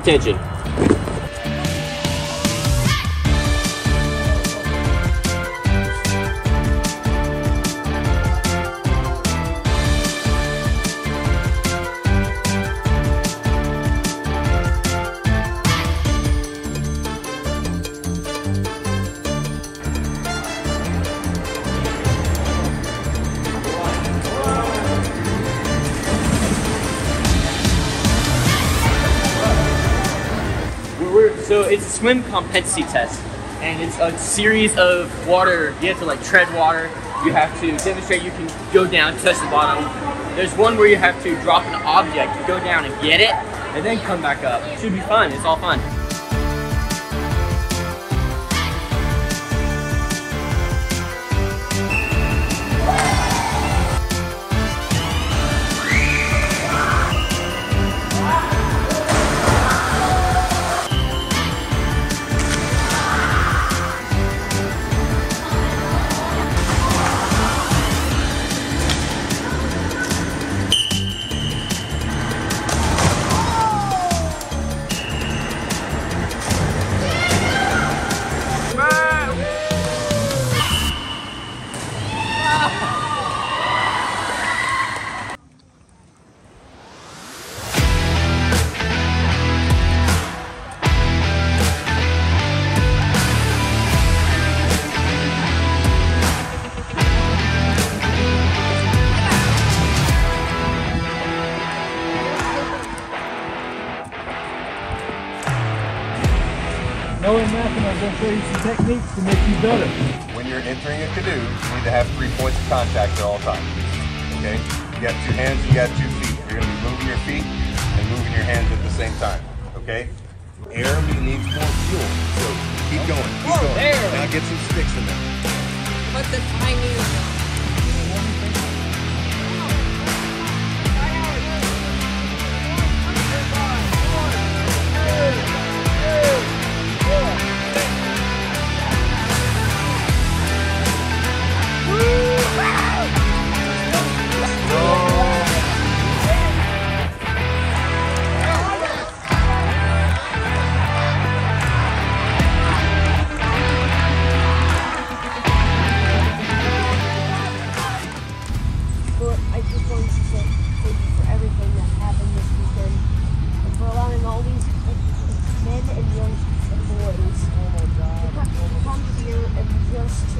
Attention. So it's a swim competency test, and it's a series of water. You have to like tread water. You have to demonstrate you can go down, touch the bottom. There's one where you have to drop an object, go down and get it, and then come back up. Should be fun. It's all fun. Knowing nothing, I'm going to show you some techniques to make you better. When you're entering a canoe, you need to have three points of contact at all times. Okay? You got two hands, you got two feet. You're gonna be moving your feet and moving your hands at the same time. Okay? Air needs more fuel. So keep going. Keep going. there. Now get some sticks in there. What's the timing? Oh it comes here and just.